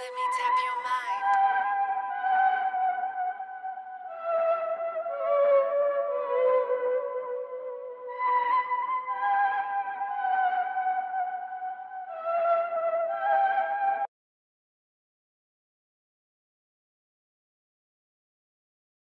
let me